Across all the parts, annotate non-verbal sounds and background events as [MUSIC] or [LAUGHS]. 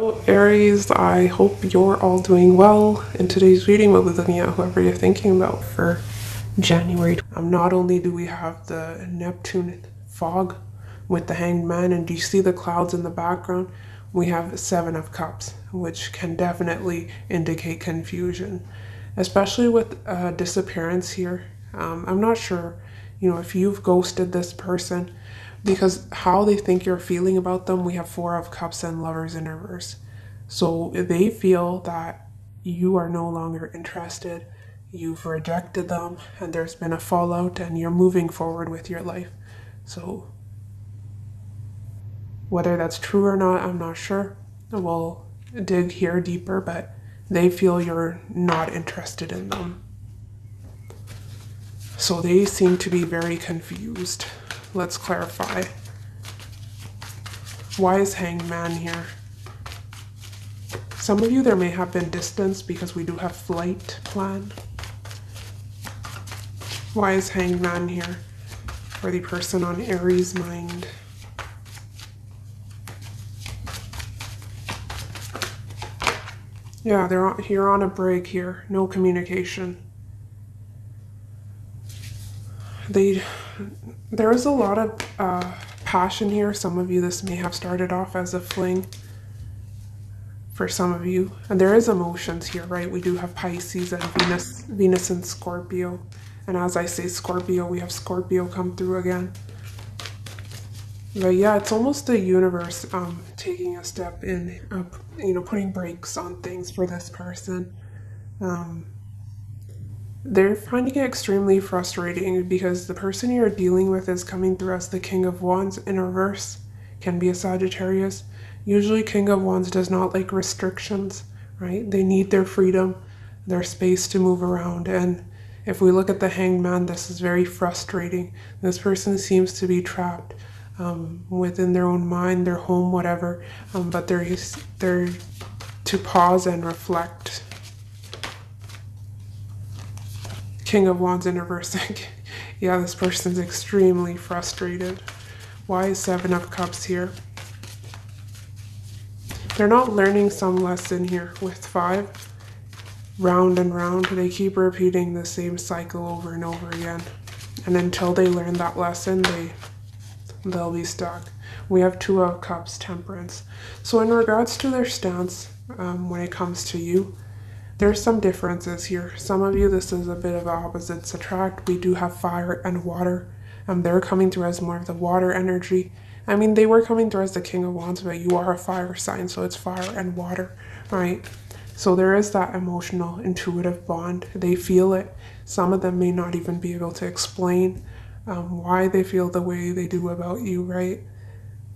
Hello Aries, I hope you're all doing well. In today's reading, we'll be looking at whoever you're thinking about for January. Um, not only do we have the Neptune fog with the hanged man, and do you see the clouds in the background? We have Seven of Cups, which can definitely indicate confusion, especially with uh, disappearance here. Um, I'm not sure, you know, if you've ghosted this person because how they think you're feeling about them, we have Four of Cups and Lovers in reverse. So they feel that you are no longer interested, you've rejected them, and there's been a fallout, and you're moving forward with your life. So whether that's true or not, I'm not sure. We'll dig here deeper, but they feel you're not interested in them. So they seem to be very confused. Let's clarify. Why is Hanged Man here? Some of you, there may have been distance because we do have flight plan. Why is Hanged Man here for the person on Aries mind? Yeah, they're on, you're on a break here. No communication. They, there is a lot of uh, passion here. Some of you, this may have started off as a fling for some of you. And there is emotions here, right? We do have Pisces and Venus, Venus and Scorpio. And as I say Scorpio, we have Scorpio come through again. But yeah, it's almost the universe um, taking a step in, uh, you know, putting brakes on things for this person. Um, they're finding it extremely frustrating because the person you're dealing with is coming through as the King of Wands in reverse, can be a Sagittarius. Usually, King of Wands does not like restrictions, right? They need their freedom, their space to move around. And if we look at the Hanged Man, this is very frustrating. This person seems to be trapped um, within their own mind, their home, whatever. Um, but they're they're to pause and reflect. King of Wands in reverse. [LAUGHS] yeah, this person's extremely frustrated. Why is Seven of Cups here? They're not learning some lesson here with five. Round and round, they keep repeating the same cycle over and over again. And until they learn that lesson, they they'll be stuck. We have Two of Cups, Temperance. So, in regards to their stance, um, when it comes to you, there's some differences here. Some of you, this is a bit of opposites attract. We do have fire and water. Um, they're coming through as more of the water energy. I mean, they were coming through as the King of Wands, but you are a fire sign, so it's fire and water, right? So there is that emotional, intuitive bond. They feel it. Some of them may not even be able to explain um, why they feel the way they do about you, right?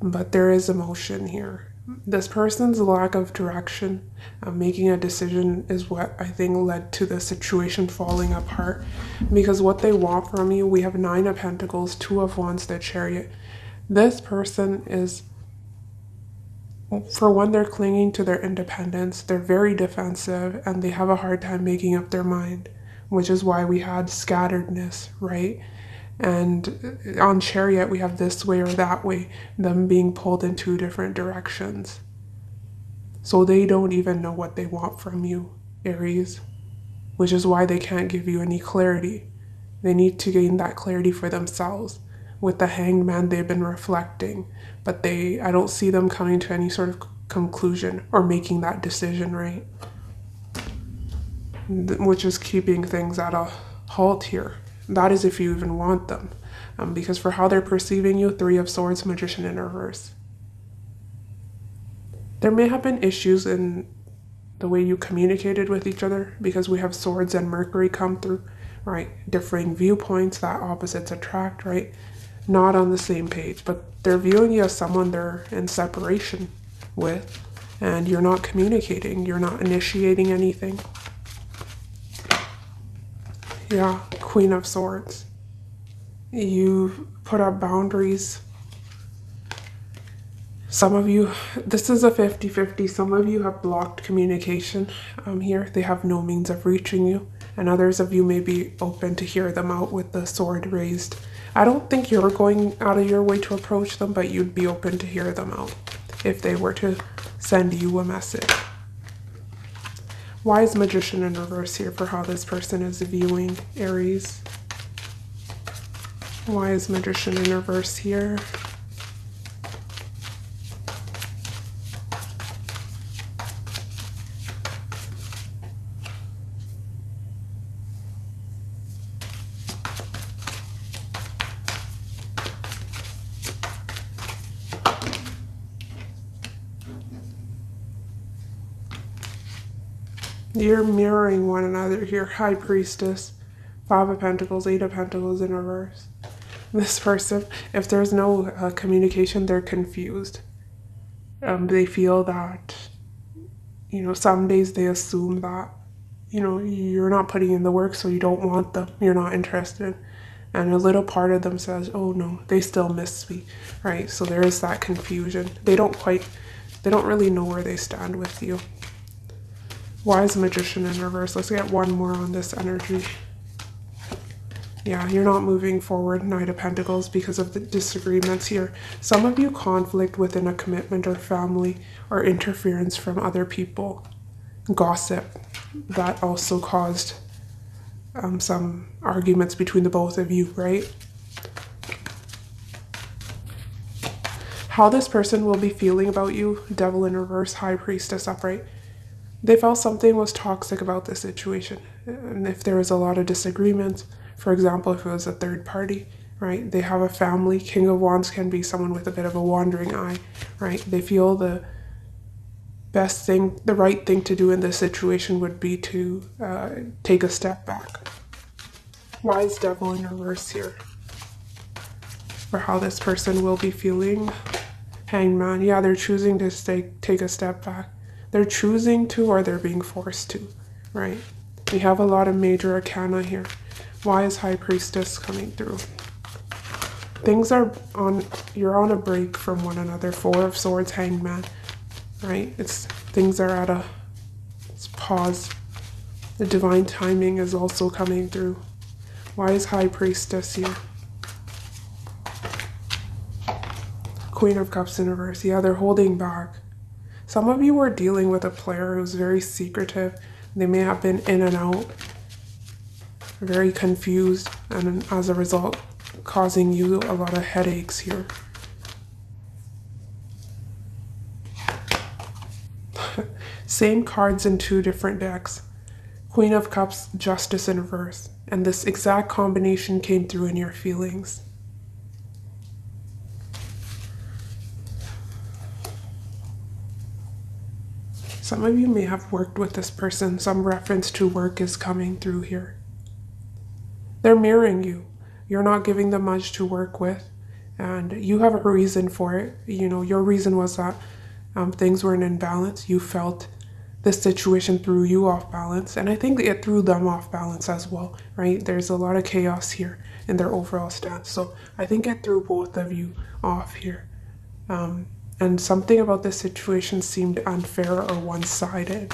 But there is emotion here. This person's lack of direction, uh, making a decision, is what I think led to the situation falling apart. Because what they want from you, we have Nine of Pentacles, Two of Wands, the Chariot. This person is, for one, they're clinging to their independence, they're very defensive, and they have a hard time making up their mind, which is why we had scatteredness, right? And on Chariot, we have this way or that way, them being pulled in two different directions. So they don't even know what they want from you, Aries, which is why they can't give you any clarity. They need to gain that clarity for themselves. With the hanged man, they've been reflecting, but they, I don't see them coming to any sort of conclusion or making that decision, right? Which is keeping things at a halt here. That is if you even want them. Um, because for how they're perceiving you, Three of Swords, Magician in reverse. There may have been issues in the way you communicated with each other because we have Swords and Mercury come through, right? Differing viewpoints that opposites attract, right? Not on the same page, but they're viewing you as someone they're in separation with, and you're not communicating, you're not initiating anything. Yeah, Queen of Swords. You put up boundaries. Some of you, this is a 50 50. Some of you have blocked communication um, here. They have no means of reaching you. And others of you may be open to hear them out with the sword raised. I don't think you're going out of your way to approach them, but you'd be open to hear them out if they were to send you a message. Why is Magician in reverse here for how this person is viewing Aries? Why is Magician in reverse here? You're mirroring one another here. High Priestess, Five of Pentacles, Eight of Pentacles in reverse. This person, if there's no uh, communication, they're confused. Um, they feel that, you know, some days they assume that, you know, you're not putting in the work, so you don't want them. You're not interested. And a little part of them says, oh no, they still miss me, right? So there is that confusion. They don't quite, they don't really know where they stand with you. Wise Magician in reverse. Let's get one more on this energy. Yeah, you're not moving forward, Knight of Pentacles, because of the disagreements here. Some of you conflict within a commitment or family or interference from other people. Gossip. That also caused um, some arguments between the both of you, right? How this person will be feeling about you, Devil in reverse, High Priestess upright they felt something was toxic about the situation. And if there was a lot of disagreements, for example, if it was a third party, right? They have a family. King of Wands can be someone with a bit of a wandering eye, right? They feel the best thing, the right thing to do in this situation would be to uh, take a step back. Wise Devil in reverse here. For how this person will be feeling. Hangman. Yeah, they're choosing to stay, take a step back they're choosing to or they're being forced to, right? We have a lot of major arcana here. Why is High Priestess coming through? Things are on, you're on a break from one another. Four of Swords, Hangman, right? It's, things are at a pause. The divine timing is also coming through. Why is High Priestess here? Queen of Cups in reverse. Yeah, they're holding back. Some of you are dealing with a player who's very secretive. They may have been in and out, very confused, and as a result, causing you a lot of headaches here. [LAUGHS] Same cards in two different decks. Queen of Cups, Justice in reverse. And this exact combination came through in your feelings. Some of you may have worked with this person. Some reference to work is coming through here. They're mirroring you. You're not giving them much to work with, and you have a reason for it. You know, your reason was that um, things were in imbalance. You felt the situation threw you off balance, and I think it threw them off balance as well, right? There's a lot of chaos here in their overall stance. So I think it threw both of you off here. Um, and something about this situation seemed unfair or one sided.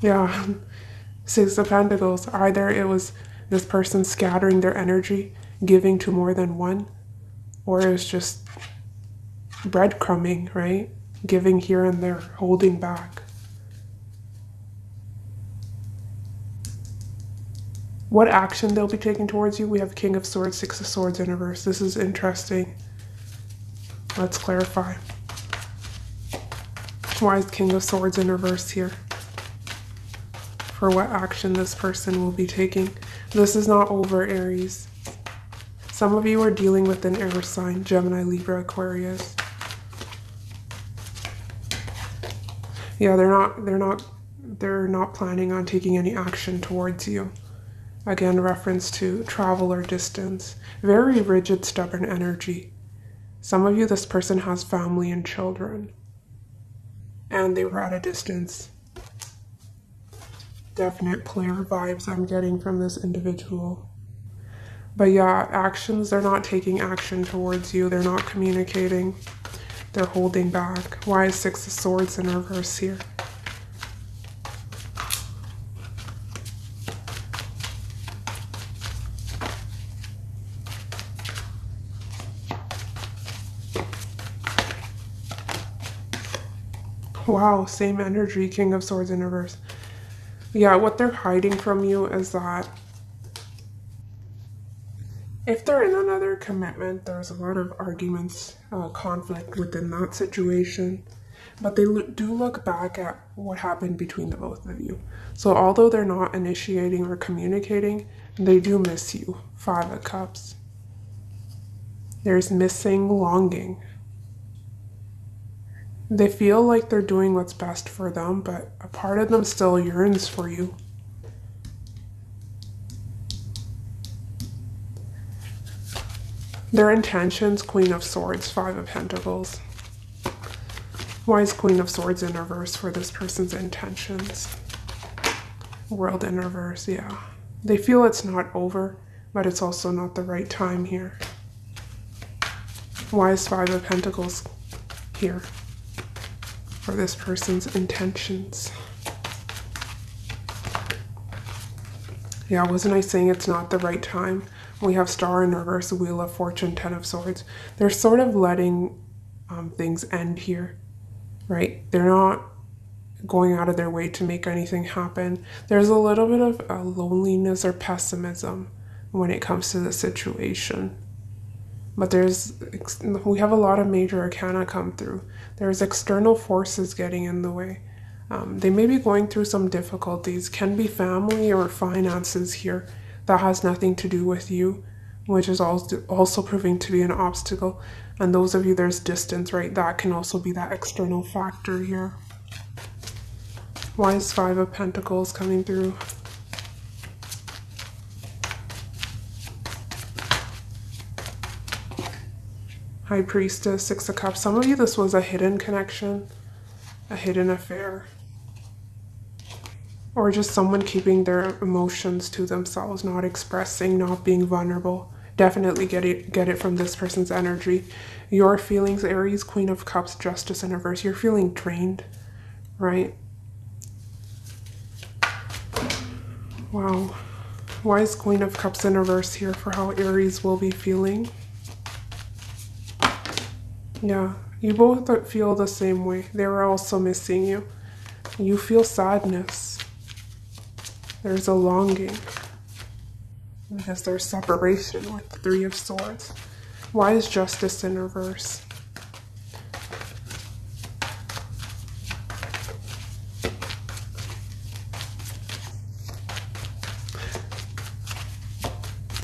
Yeah, Six of Pentacles. Either it was this person scattering their energy, giving to more than one, or it was just breadcrumbing, right? Giving here and there, holding back. What action they'll be taking towards you. We have King of Swords, Six of Swords in reverse. This is interesting. Let's clarify. Why is King of Swords in reverse here? For what action this person will be taking. This is not over, Aries. Some of you are dealing with an air sign, Gemini, Libra, Aquarius. Yeah, they're not they're not they're not planning on taking any action towards you. Again, reference to travel or distance. Very rigid, stubborn energy. Some of you, this person has family and children. And they were at a distance. Definite player vibes I'm getting from this individual. But yeah, actions, they're not taking action towards you. They're not communicating. They're holding back. Why is Six of Swords in reverse here? Wow, same energy, King of Swords in reverse. Yeah, what they're hiding from you is that if they're in another commitment, there's a lot of arguments, uh, conflict within that situation. But they do look back at what happened between the both of you. So, although they're not initiating or communicating, they do miss you. Five of Cups. There's missing longing. They feel like they're doing what's best for them, but a part of them still yearns for you. Their intentions, Queen of Swords, Five of Pentacles. Why is Queen of Swords in reverse for this person's intentions? World in reverse, yeah. They feel it's not over, but it's also not the right time here. Why is Five of Pentacles here? For this person's intentions. Yeah, wasn't I saying it's not the right time? We have Star in reverse, Wheel of Fortune, Ten of Swords. They're sort of letting um, things end here right? They're not going out of their way to make anything happen. There's a little bit of loneliness or pessimism when it comes to the situation. But there's, we have a lot of major arcana come through. There's external forces getting in the way. Um, they may be going through some difficulties, can be family or finances here that has nothing to do with you, which is also, also proving to be an obstacle. And those of you there's distance, right? That can also be that external factor here. Why is Five of Pentacles coming through? High Priestess, Six of Cups. Some of you, this was a hidden connection, a hidden affair. Or just someone keeping their emotions to themselves, not expressing, not being vulnerable. Definitely get it get it from this person's energy. Your feelings aries queen of cups justice in reverse. You're feeling drained right? Wow. Why is queen of cups in reverse here for how aries will be feeling yeah you both feel the same way. They were also missing you. You feel sadness. There's a longing. Because there's separation with the Three of Swords. Why is justice in reverse?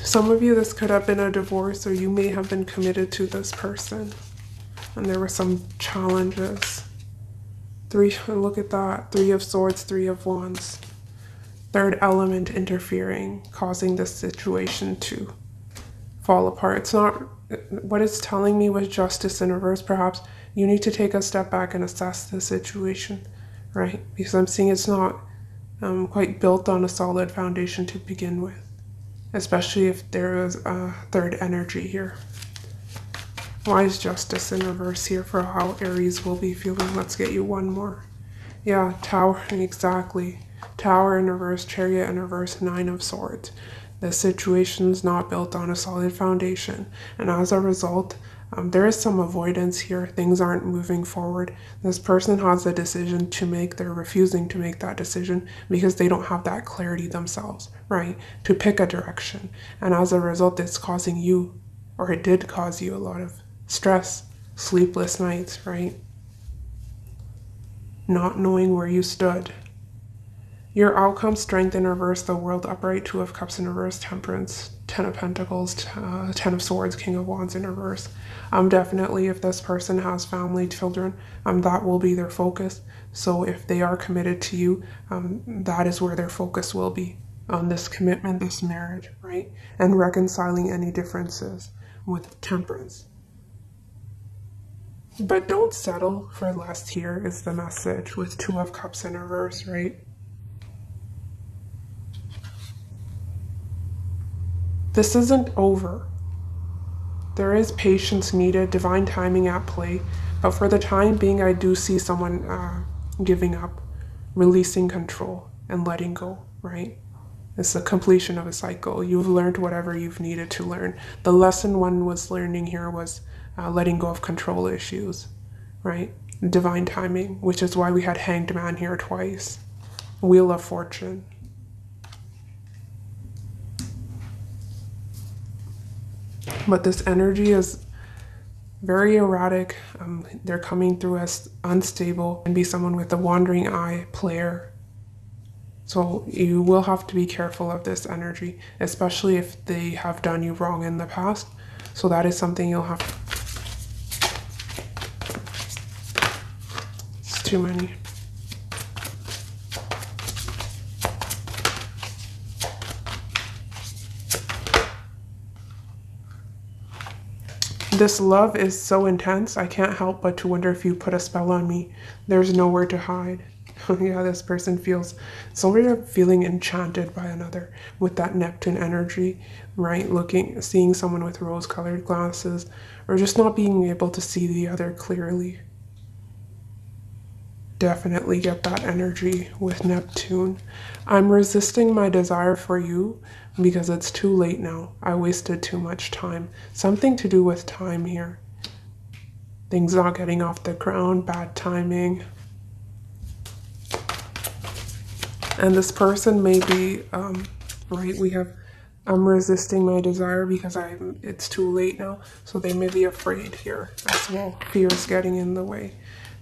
Some of you, this could have been a divorce, or you may have been committed to this person, and there were some challenges. Three, look at that. Three of Swords, Three of Wands third element interfering, causing this situation to fall apart. It's not what it's telling me was justice in reverse. Perhaps you need to take a step back and assess the situation, right? Because I'm seeing it's not um, quite built on a solid foundation to begin with, especially if there is a third energy here. Why is justice in reverse here for how Aries will be feeling? Let's get you one more. Yeah, Tower, exactly. Tower in reverse, Chariot in reverse, Nine of Swords. The situation is not built on a solid foundation, and as a result, um, there is some avoidance here. Things aren't moving forward. This person has a decision to make. They're refusing to make that decision because they don't have that clarity themselves, right? To pick a direction. And as a result, it's causing you, or it did cause you, a lot of stress, sleepless nights, right? Not knowing where you stood your outcome, strength in reverse, the world upright, two of cups in reverse, temperance, ten of pentacles, uh, ten of swords, king of wands in reverse. Um, definitely if this person has family, children, um, that will be their focus. So if they are committed to you, um, that is where their focus will be on this commitment, this marriage, right? And reconciling any differences with temperance. But don't settle for less here is the message with two of cups in reverse, right? This isn't over. There is patience needed, divine timing at play, but for the time being, I do see someone uh, giving up, releasing control, and letting go, right? It's the completion of a cycle. You've learned whatever you've needed to learn. The lesson one was learning here was uh, letting go of control issues, right? divine timing, which is why we had Hanged Man here twice. Wheel of Fortune. But this energy is very erratic. Um, they're coming through as unstable and be someone with a wandering eye player. So you will have to be careful of this energy, especially if they have done you wrong in the past. So that is something you'll have. Too many. This love is so intense, I can't help but to wonder if you put a spell on me. There's nowhere to hide. [LAUGHS] yeah, this person feels sort of feeling enchanted by another with that Neptune energy, right? Looking, seeing someone with rose colored glasses, or just not being able to see the other clearly. Definitely get that energy with Neptune. I'm resisting my desire for you because it's too late now. I wasted too much time. Something to do with time here. Things not getting off the ground, bad timing. And this person may be, um, right, we have, I'm resisting my desire because I'm, it's too late now. So they may be afraid here as well. Fear is getting in the way.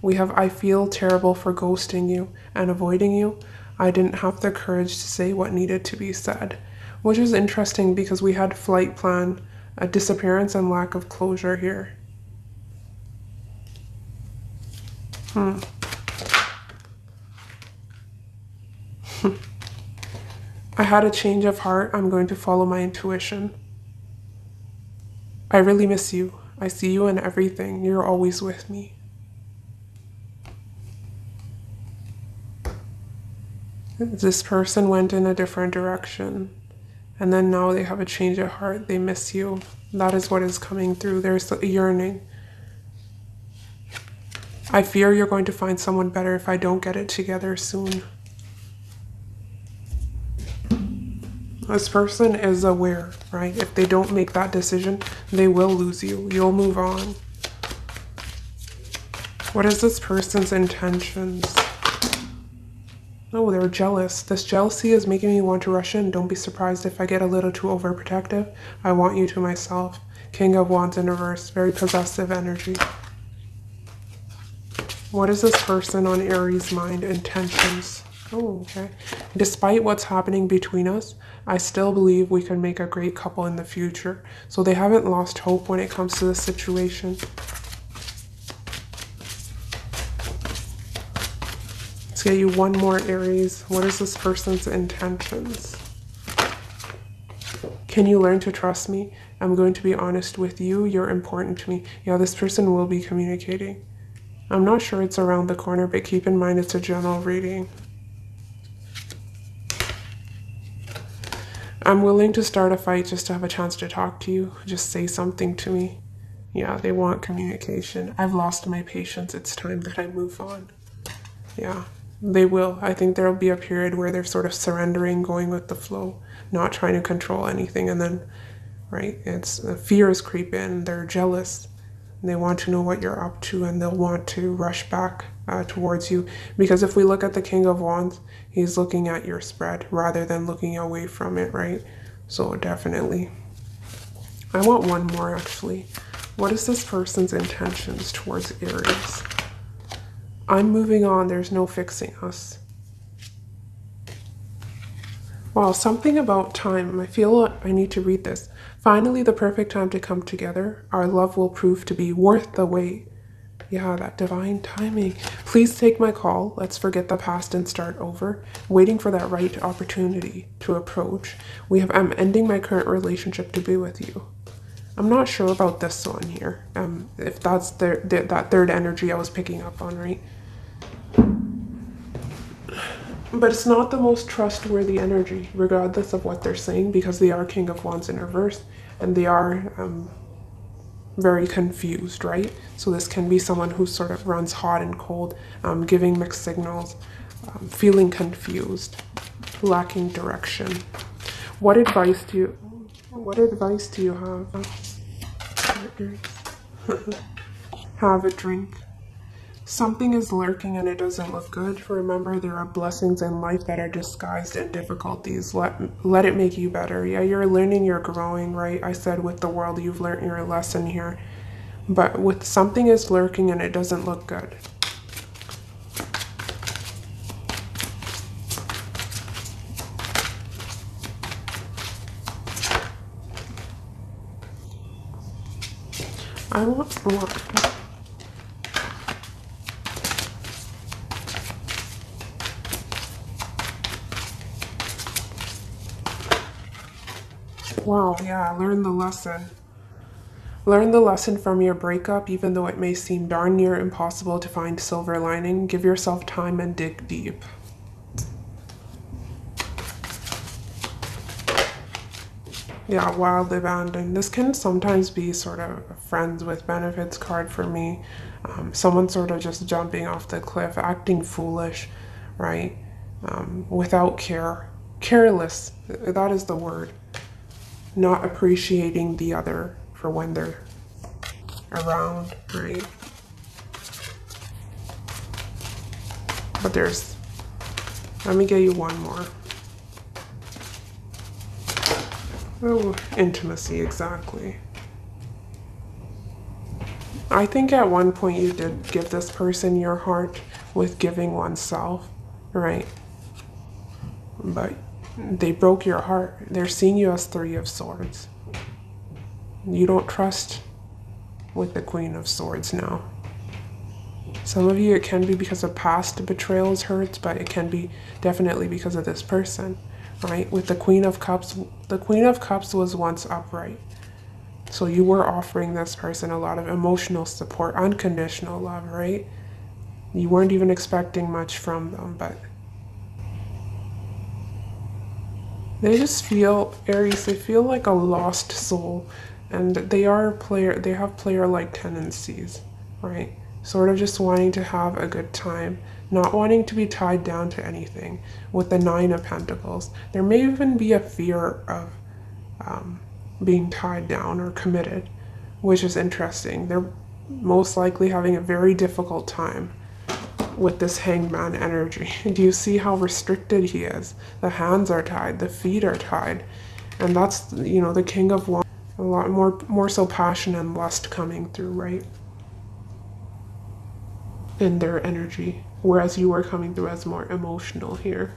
We have, I feel terrible for ghosting you and avoiding you. I didn't have the courage to say what needed to be said which is interesting because we had flight plan, a disappearance, and lack of closure here. Hmm. [LAUGHS] I had a change of heart. I'm going to follow my intuition. I really miss you. I see you in everything. You're always with me. This person went in a different direction and then now they have a change of heart. They miss you. That is what is coming through. There's a yearning. I fear you're going to find someone better if I don't get it together soon. This person is aware, right? If they don't make that decision, they will lose you. You'll move on. What is this person's intentions? Oh, they're jealous. This jealousy is making me want to rush in. Don't be surprised if I get a little too overprotective. I want you to myself. King of Wands in reverse. Very possessive energy. What is this person on Aries' mind? Intentions. Oh, okay. Despite what's happening between us, I still believe we can make a great couple in the future. So they haven't lost hope when it comes to this situation. Let's get you one more Aries. What is this person's intentions? Can you learn to trust me? I'm going to be honest with you. You're important to me. Yeah, this person will be communicating. I'm not sure it's around the corner, but keep in mind it's a general reading. I'm willing to start a fight just to have a chance to talk to you. Just say something to me. Yeah, they want communication. I've lost my patience. It's time that I move on. Yeah they will. I think there'll be a period where they're sort of surrendering, going with the flow, not trying to control anything. And then, right, it's uh, fears creep in. They're jealous. They want to know what you're up to and they'll want to rush back uh, towards you. Because if we look at the King of Wands, he's looking at your spread rather than looking away from it, right? So, definitely. I want one more actually. What is this person's intentions towards Aries? I'm moving on. There's no fixing us. Wow, something about time. I feel I need to read this. Finally, the perfect time to come together. Our love will prove to be worth the wait. Yeah, that divine timing. Please take my call. Let's forget the past and start over. Waiting for that right opportunity to approach. We have I'm ending my current relationship to be with you. I'm not sure about this one here. Um, if that's the, the that third energy I was picking up on, right? But it's not the most trustworthy energy, regardless of what they're saying, because they are King of Wands in reverse and they are um, very confused, right? So this can be someone who sort of runs hot and cold, um, giving mixed signals, um, feeling confused, lacking direction. What advice do you? What advice do you have? have a drink. Something is lurking and it doesn't look good, remember there are blessings in life that are disguised in difficulties. Let let it make you better. Yeah, you're learning, you're growing, right? I said with the world you've learned your lesson here. But with something is lurking and it doesn't look good. I want more. Wow, yeah, learn the lesson. Learn the lesson from your breakup, even though it may seem darn near impossible to find silver lining. Give yourself time and dig deep. Yeah, wild abandon. This can sometimes be sort of friends with benefits card for me. Um, someone sort of just jumping off the cliff, acting foolish, right? Um, without care. Careless, that is the word not appreciating the other for when they're around, right? But there's, let me get you one more. Oh, intimacy, exactly. I think at one point you did give this person your heart with giving oneself, right? But they broke your heart. They're seeing you as Three of Swords. You don't trust with the Queen of Swords now. Some of you, it can be because of past betrayals, hurts, but it can be definitely because of this person, right? With the Queen of Cups, the Queen of Cups was once upright. So you were offering this person a lot of emotional support, unconditional love, right? You weren't even expecting much from them, but They just feel Aries. They feel like a lost soul, and they are player. They have player-like tendencies, right? Sort of just wanting to have a good time, not wanting to be tied down to anything. With the Nine of Pentacles, there may even be a fear of um, being tied down or committed, which is interesting. They're most likely having a very difficult time with this hangman energy. Do you see how restricted he is? The hands are tied, the feet are tied. And that's, you know, the king of wands, a lot more, more so passion and lust coming through, right? In their energy. Whereas you are coming through as more emotional here.